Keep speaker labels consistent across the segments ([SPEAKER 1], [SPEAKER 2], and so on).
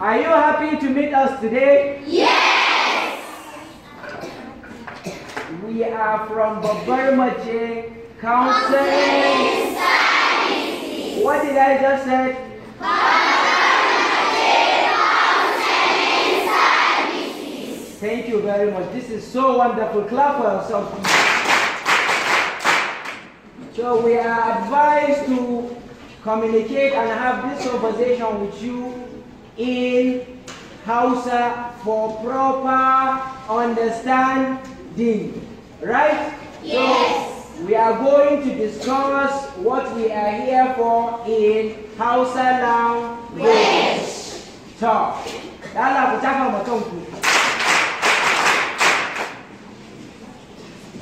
[SPEAKER 1] Are you happy to meet us today?
[SPEAKER 2] Yes!
[SPEAKER 1] We are from Babarmache Counseling. What did I just say? Thank you very much. This is so wonderful. Clap for yourself. So we are advised to communicate and have this conversation with you in Hausa for proper understanding. Right?
[SPEAKER 2] Yes.
[SPEAKER 1] So we are going to discuss what we are here for in Hausa language. So, Allah ku tafa ma kanku.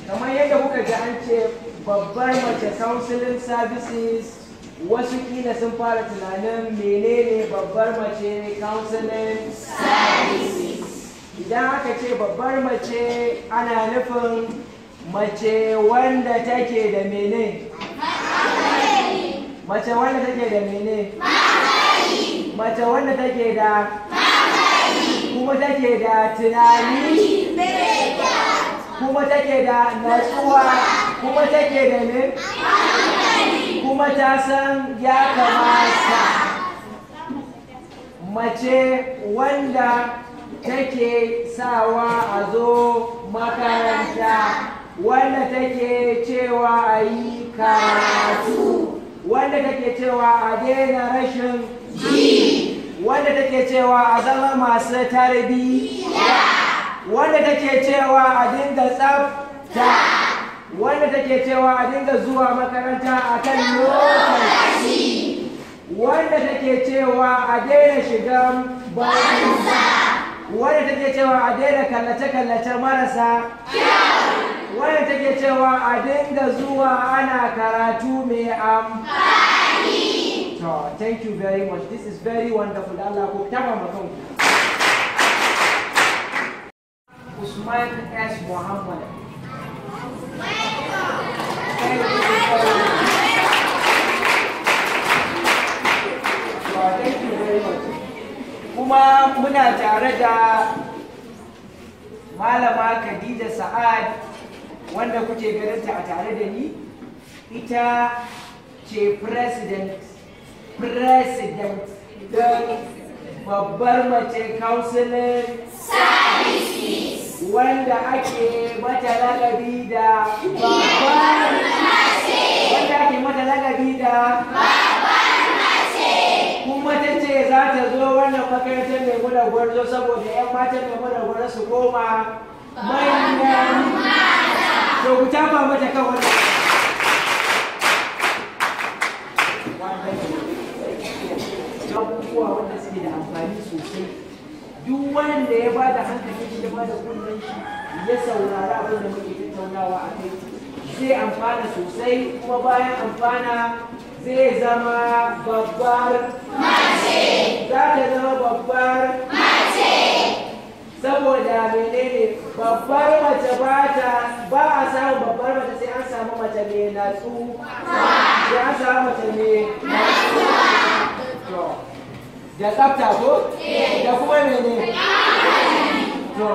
[SPEAKER 1] kamar yadda kuka ji an ce babbar mace counseling services wasu kila sun fara tunanin menene babbar mace counseling services. Idan aka ce babbar mace ana nufin mace wanda take da mene? Mace wanda take da mene? Mace wanda take da kuma take da tunani kuma take da natsuwa kuma take da ne kuma ta san ya kamata. Mace wanda take sawa a zo makaranta wanda take cewa a yi karatu wanda take cewa a daina rashin ji wanda take cewa a zama masu tarbiyya wanda take cewa a dinga tsafta. Wanda take cewa a dinga zuwa makaranta a kan lokaci wanda take cewa a daina shiga banza wanda take cewa a daina kallace-kallace marasa wanda take cewa a dinga zuwa ana karatu mai amfani So, thank you very much. This is very wonderful. Allah ku taba kanku. Usman S. Muhammad. Thank you very much. So, thank you very much. Kuma muna tare da Malama Khadija Sa'ad wanda kuke ganinta a tare da ni. Ita ce president president babbar mace counseling wanda ake mata lagabi da babbar wanda ake mata lagabi da kuma ta ce za ta zo wannan makarantar mai muna gwarzo saboda 'yan matan mai gwarzo su koma manyan. To ku mata abubuwa wanda suke da amfani sosai. Duk wanda ya ba da hankali shi ya ba da kunnen shi ya saurari abin da muke tattaunawa a kai. Zai amfana sosai kuma bayan amfana zai zama babbar mace. Za ta zama babbar mace. Saboda menene? Babbar mace ba ta ba a samun babbar mace sai an samu mace mai natsu sai an samu mace mai To, da tsafta ko? Da kuma mene? To,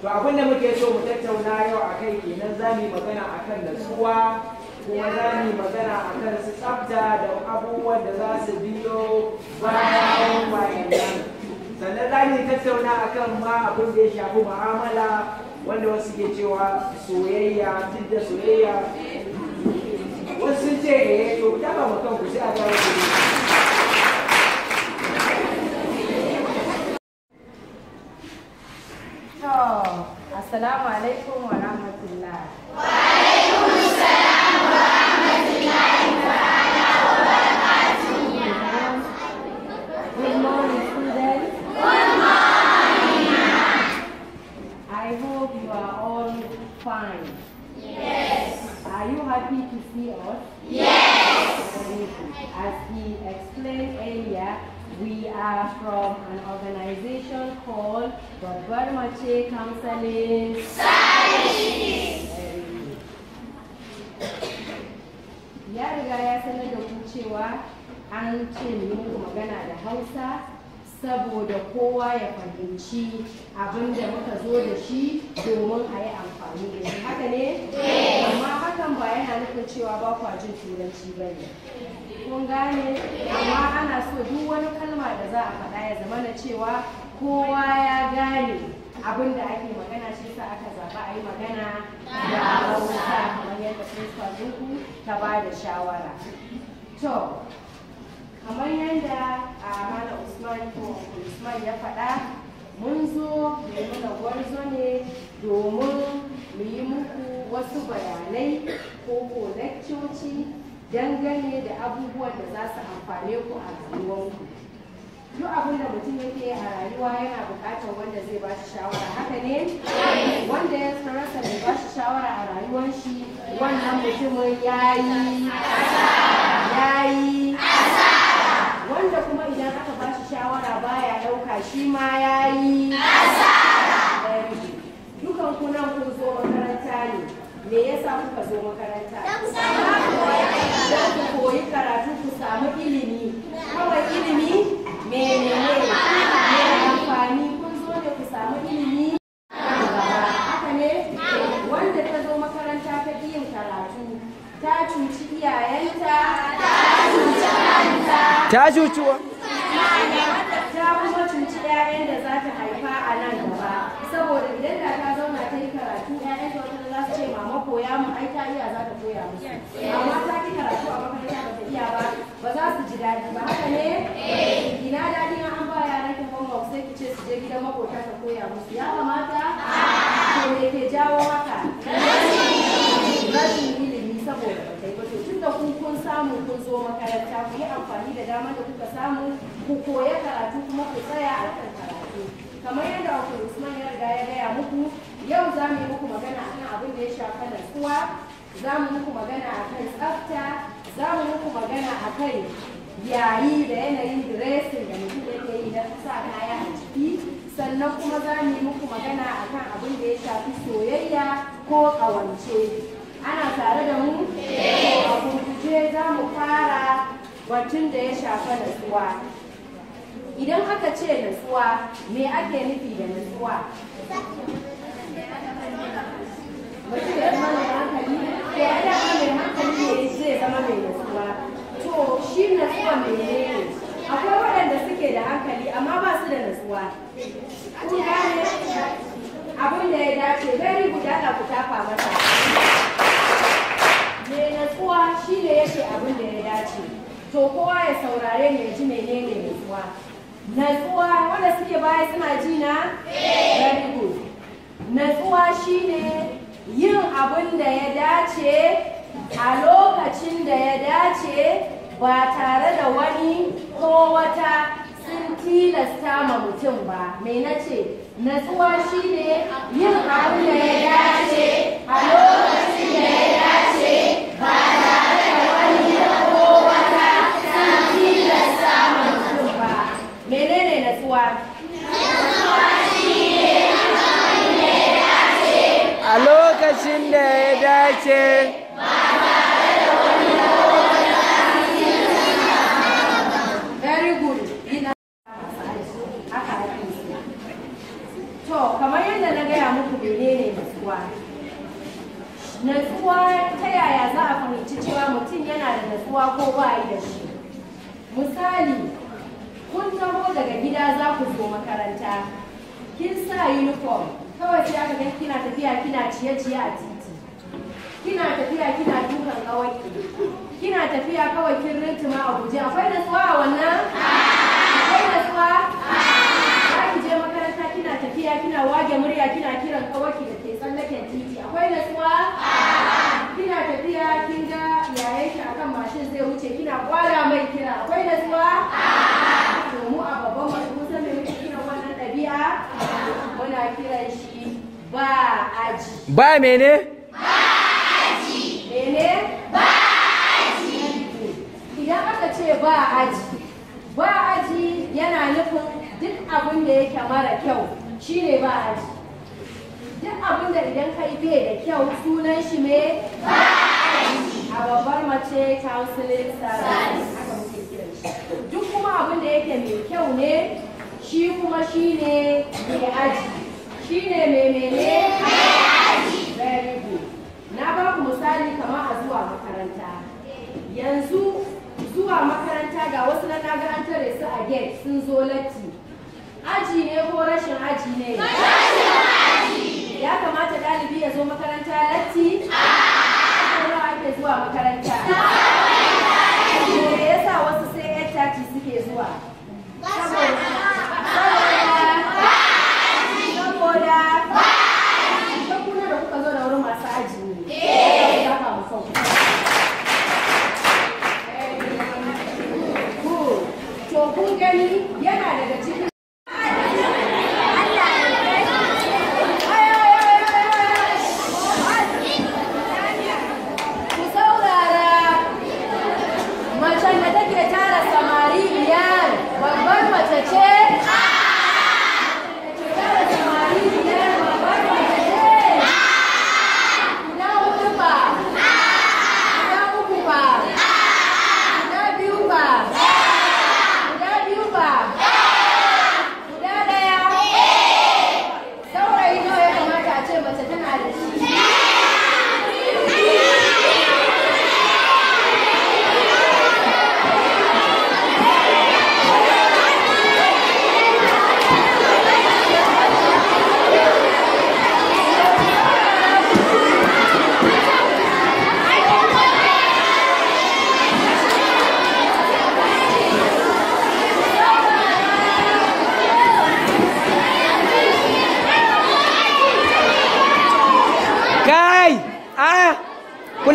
[SPEAKER 1] to abin da muke so mu tattauna yau a kai kenan za mu yi magana a kan natsuwa kuma za mu yi magana a kan su tsafta da abubuwan da za su biyo bayan wayannan. Sannan za mu tattauna a kan ma abin da ya shafi mu'amala wanda wasu ke cewa soyayya duk da soyayya wasu ce eh to ta ba mu kanku sai a
[SPEAKER 3] To, Assalamu alaikum wa riga ya sanar da ku cewa an ce muku magana da Hausa saboda kowa ya fahimci abin da muka zo da shi domin a yi amfani da shi. Haka ne? amma hakan ba yana nufin cewa ba kwa jin turanci ba ne. Kun gane? Amma ana so duk wani kalma da za a faɗa ya zama na cewa kowa ya gane abin da ake magana shi sa aka zaɓa a yi magana da hausa kamar yadda principal ɗinku ta ba da shawara. To kamar yadda a mana usman ko usman ya faɗa mun zo mai nuna gwarzo ne domin mu yi muku wasu bayanai ko ko dangane da abubuwan da za su amfane ku a rayuwarku duk abin da mutum yake a rayuwa yana buƙatar wanda zai ba shi shawara. Haka ne? Wanda ya rasa mai ba shi shawara a rayuwar shi wannan mutumin ya yi ya yi wanda kuma idan aka ba shi shawara baya ɗauka shi ma ya yi dukan kunan kun zo makaranta ne. Me yasa kuka zo makaranta? Don ku koyi karatu ku samu ilimi. Kawai ilimi menene ne amfani kun zo ne ku samu ilimi haka ne wanda ta zo makaranta ta yin karatu ta cuci iyayenta ta cuci kanta
[SPEAKER 1] ta cucuwa
[SPEAKER 3] ta kuma cuci 'ya'yan da za ta haifa a nan gaba saboda idan da ta zauna ta yi karatu 'ya'yan ta wata za su ce mama koya mu ai ta iya za ta koya musu amma ta ki karatu a makaranta ba ta iya ba ba za su ji daɗi ba. Haka ne? Ina daɗi in an ba yaran ki homework sai ki ce su je gidan makota ta koya musu. Ya kamata? To me ke jawo haka? Rashin ilimi saboda ba kai ba. To tun da kun kun samu kun zo makaranta ku yi amfani da damar da kuka samu ku koya karatu kuma ku tsaya a kan karatu. Kamar yadda Uncle Usman ya riga ya gaya muku yau za mu yi muku magana akan abin da ya shafa natsuwa za mu muku magana akan tsafta za mu muku magana akan yayi da yanayin dressing da mutum yake yi na sa kaya a jiki. Sannan kuma za mu yi muku magana akan abin da ya shafi soyayya ko ƙawance. Ana tare da mu? A gurguje za mu fara batun da ya shafa natsuwa. Idan aka ce natsuwa me ake nufi da natsuwa? Mutum ya zama hankali to ya dama zama mai natsuwa to waɗanda suke da hankali amma da natsuwa kun da ya dace da ya dace to kowa ya saurare ne ya natsuwa wanda suke baya suna ji na very good. Natsuwa shine yin abin da ya dace a lokacin da ya dace ba tare da wani ko wata sun tilasta ma mutum ba. Me na ce? Natsuwa shine yin abin da ya dace a lokacin da ya dace ba tare da wani ko wata sun tilasta ma mutum ba. Menene natsuwa? Kamar yadda na gaya muku menene natsuwa. Natsuwa ta yaya za a fahimci cewa mutum yana da natsuwa ko ba yi da shi? Misali kun taho daga gida za ku zo makaranta. Kin sa uniform. Kawai sai aka kina tafiya kina ciye-ciye a titi. Kina tafiya kina dukan kawai. Kina tafiya kawai kin rintima a guje. Akwai natsuwa a wannan? Akwai natsuwa? Za ki je makaranta kina tafiya kina wage murya kina kiran kawai da ke tsallaken titi. Akwai natsuwa? Kina tafiya kin ga yayan ki akan mashin zai wuce kina kwala mai kira. Akwai natsuwa? To mu a babban masu kusa mai muke kiran wannan ɗabi'a muna kiran shi ba aji.
[SPEAKER 1] Ba mene?
[SPEAKER 3] ba aji. Ba aji yana nufin duk abin da yake mara kyau shi ne ba aji. Duk abin da idan kai bai da kyau sunan shi me? Ba aji. A babbar mace counseling service duk kuma abin da yake mai kyau ne shi kuma shi ne mai aji. Shi ne mai mene aji. Very good. Na ba ku misali kamar a zuwa makaranta. Yanzu zuwa makaranta ga wasu na na ga an tare su a gate sun zo latti. Aji ne ko rashin aji ne? Ya kamata ɗalibi ya zo makaranta latti? Ko ake zuwa makaranta? Me yasa wasu sai 8:30 suke zuwa? Saboda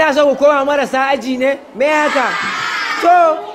[SPEAKER 3] kuna
[SPEAKER 1] so ku koma marasa aji ne? Me haka? To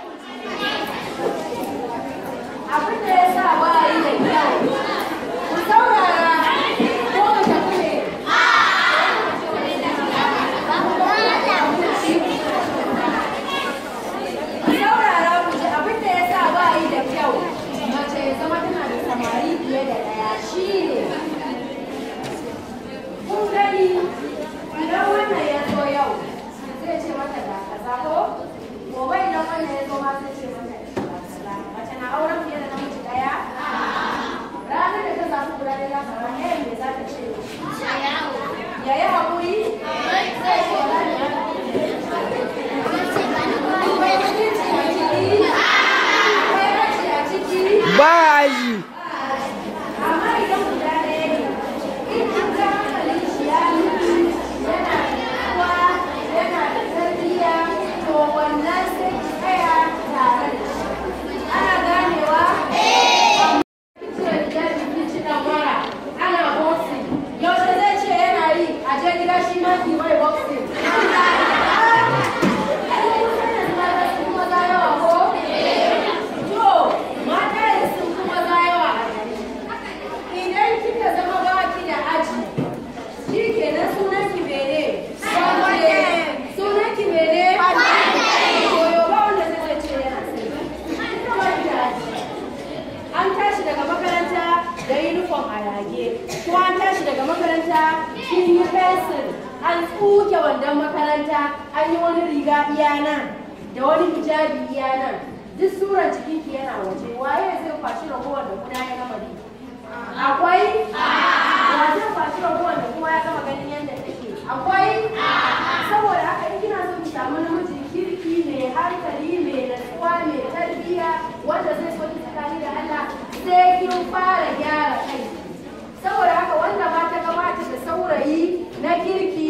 [SPEAKER 3] ciwon a yage. Ko an tashi daga makaranta kin yi fesil an tsuke wandon makaranta an yi wani riga iyana da wani hijabi iyana duk suran cikinki yana waje. Waye zai kwashi ragowar da kuna ya gama dai akwai? Wa zai kwashi ragowar da kuma ya gama ganin yadda take? Akwai? Saboda haka in kina so ki samu namiji kirki mai hankali mai natsuwa mai tarbiyya wanda zai so ki tsakani da Allah sai kin fara gyara kai. saboda haka wanda ma ta gabata da saurayi na kirki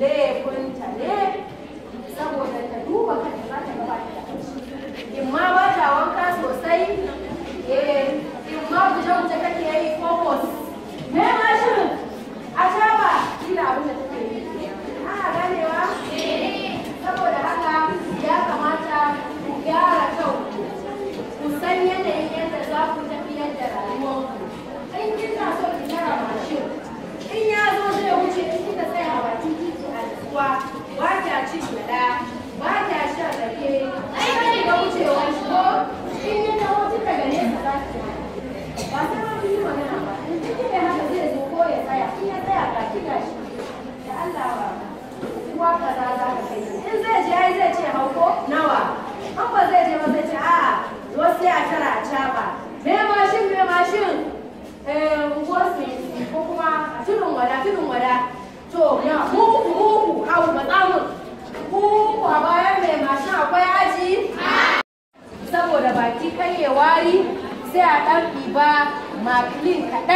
[SPEAKER 3] laifinta ne. Saboda ta duba kanta za ta gabata da in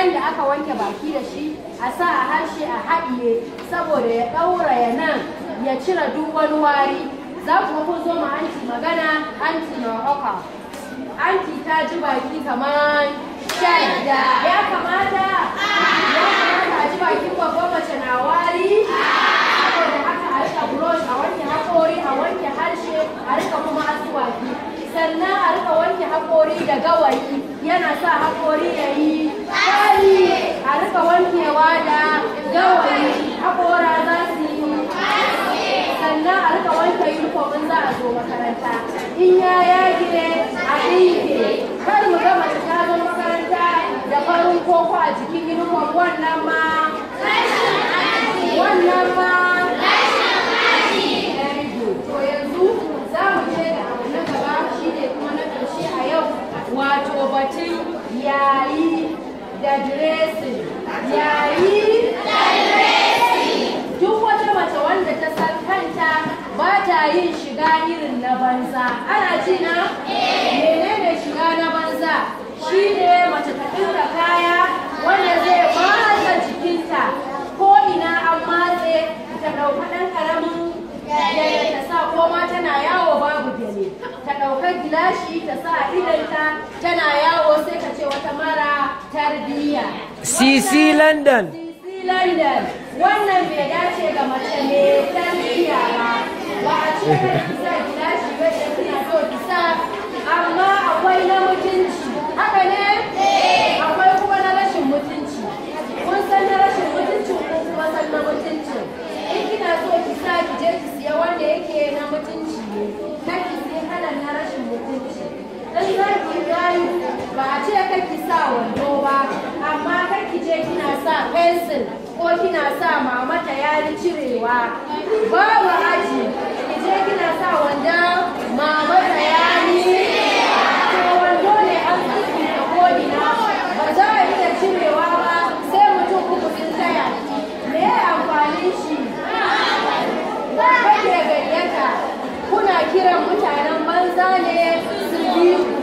[SPEAKER 3] kaɗan da aka wanke baki da shi a sa a harshe a haɗiye saboda ya ɗauraya nan ya cire duk wani wari. Za ku kun zo ma anti magana anti na oka. Anti ta ji baki kamar shadda ya kamata? Ya kamata a ji bakin babban mace na wari? Saboda haka a riƙa brush a wanke haƙori a wanke harshe a riƙa kuma asuwaki sannan a riƙa wanke haƙori da gawayi. Yana sa haƙori ya yi fari a riƙa wankewa da gawayi haƙora za su yi sannan a riƙa wanke uniform in za a zo makaranta. In ya yage a ɗinke. Kar mu ga mace ta zo makaranta da farin koko a jikin uniform wannan ma wannan ma Very good. to da batun yayi da dressing duk wata mace wanda ta san kanta ba ta yin shiga irin na banza. Ana ji na? Menene shiga na banza? Shine mace ta ɗinka kaya wanda zai matsa jikinta ko ina an matse ta ɗauka ɗan ƙaramin gyale ta sa ko ma tana yawo babu gyale ta ɗauka gilashi ta sa a idanta tana yawo sai ka ce wata mara tarbiyya.
[SPEAKER 1] CC London.
[SPEAKER 3] CC London wannan bai dace ga mace mai tarbiyya ba. Ba a ce kada ki sa gilashi ba da kina so ki sa amma akwai na mutunci. Haka ne akwai kuma na rashin mutunci kun san na rashin mutunci kun kuma san na mutunci in kina so ki sa ki je ki siya wanda yake na mutunci ne kar ki siya kalan na rashin mutunci in za ki gayu ki sa wando ba amma kar ki je kina sa pencil ko kina sa mama ta yari cirewa. Babu aji ki je kina sa wanda mama ta yari wando a iya cirewa ba sai mutum uku kake gayyata. Kuna kiran mutanen banza ne su bi ku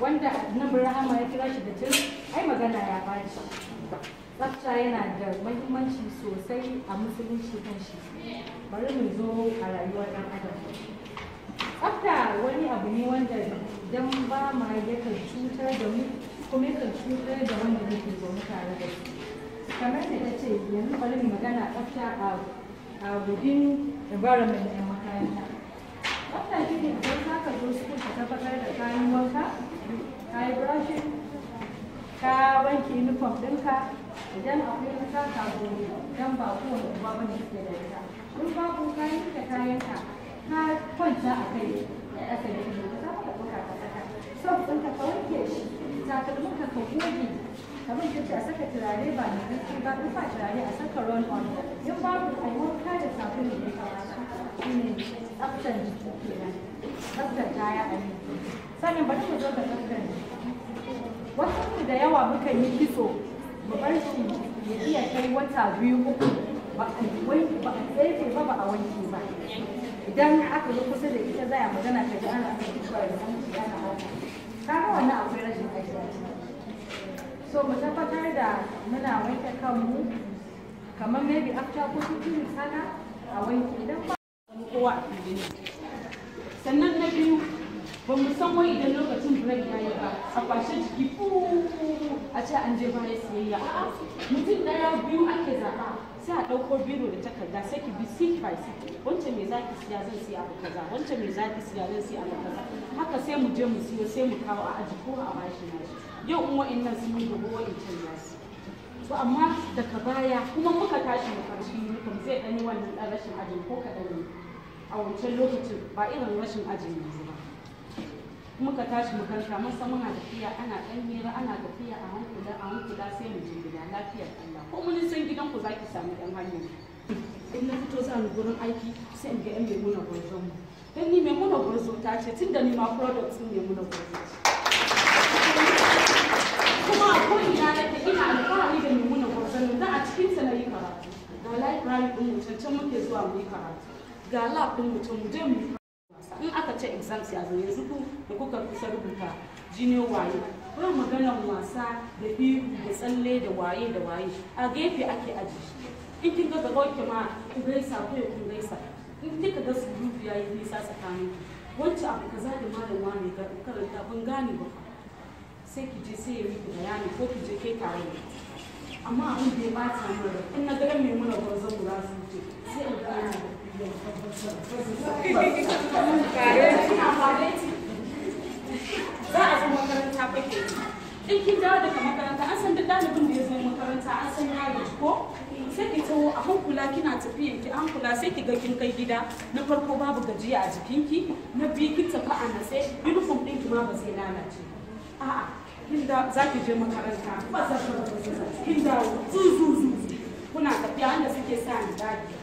[SPEAKER 4] wanda annabi rahama ya kira shi da tun ai magana ya ɓaci tsafta yana da mahimmanci sosai a musulunci kan shi. Bari mu zo a rayuwar ɗan adam. Tsafta wani abu ne wanda idan ba ma yakan cutar da mu kuma yakan cutar da wanda muke zaune tare da su kamar da ta ce yanzu bari mu magana tsafta a within environment 'yan makaranta. Tsafta shi ne idan ka zo school ka tabbatar da kayan wanka ka yi brushing ka wanke uniform ɗinka idan akwai na sa ka gobe idan ba kowane uba ba ne suke da ita. In babu ka yanke kayanka ka kwanta a kai da ido ka ka ɗauka ka saka. Soft ɗinka ka wanke shi takalminka ka goge kamar yadda a saka turare ba na gaske ba in turare a saka run on. In babu a yi wanka da sabulu ya kamata. Shine tsaftar jiki kenan tsaftar kaya a yi sannan bari mu zo da jiki wasu da yawa muka yi kitso mu bar shi ya iya kai wata biyu uku. Ba a wanke ba ba a wanke ba. Idan aka zo kusa da ita za a magana ka ji ana son kitso da hanci ana haka. Kaga wannan akwai rashin aiki. So mu tabbatar da muna wanke kanmu kamar maybe after two weeks haka a wanke. Idan ba
[SPEAKER 5] kowa. Sannan na biyu ba mu san wai idan lokacin break ya yi ba a kwashe jiki a ce an je bayan siyayya. Mutum ɗaya biyu ake zaɓa sai a ɗauko biro da takarda sai ki bi seat by seat. Wancan me za ki siya zan siya abu kaza. Wancan me za ki siya zan siya abu kaza. Haka sai mu je mu siyo sai mu kawo a aji ko a bashi na yau in wa'annan sun yi gaba wa'ancan ya su to amma daga baya kuma muka tashi mu karshi mutum zai ɗan yi wannan ɗan rashin ajin ko kaɗan ne. A wancan lokacin ba irin rashin ajin yanzu ba. Muka tashi makaranta mun san muna tafiya ana ɗan hira ana tafiya a hankula a hankula sai mu je gida. Lafiyar Allah. Ko mun san gidan ku zaki samu ɗan hanyar? In na fito za ni gurin aiki sai in ga yan mai muna gwarzon mu dan ni mai muna gwarzo ta ce tun da ni ma product din mai muna gwarzo ce. Kuma a ko ina nake ina alfahari da mai muna gwarzon nan. Dan a cikin sa na yi karatu. Ga library din mu can muke zuwa mu yi karatu. Ga lab din mu can mu je mu ce exams ya zo yanzu ku da kuka kusa rubuta jiniyo waye. Ba maganar wasa da biyu da tsalle da waye da waye. A gefe ake aji in kin ga gaba ma ku gaisa ko ya kun gaisa. In kika ga su group ya yi nisa tsakanin wancan abu kaza da malam wani ga karanta ban gane ba sai ki je sai ya miki bayani ko ki je kai tare amma abin da ya bata mu da in na ga mai muna gwarzon mu za su ce sai in ga za a zo makaranta. Fake in kin dawo daga makaranta an san duk ɗalibin da ya zo makaranta. An san ya gaji ko sai ki taho a hankula kina tafiyan ki an kula sai ki ga kin kai gida na farko babu gajiya a jikinki na biyu kin tafi a natse uniform ɗinki ma ba zai lalace a'a kin da za ki je makaranta ba za ki kin dawo zuzuzu kuna tafiya wanda suke sa ni daji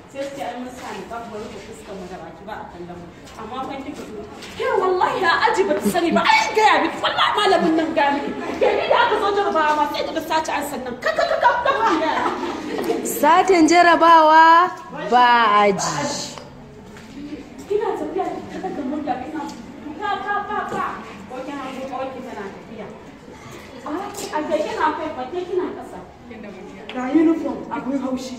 [SPEAKER 5] يا والله يا أجي بتسني ما أي جاب والله ما له من نجامي جاني لا بزوجر باوا سيد بساتش عن سنن كا كا
[SPEAKER 3] كا كا كا كا
[SPEAKER 5] ساتن جرا باوا باج كنا تبيان كذا كمودا كنا كا كا كا كا. وكنا نقول كنا نتبيان أنا أنا كنا نقول كنا نتبيان لا ينفهم أقول هوسي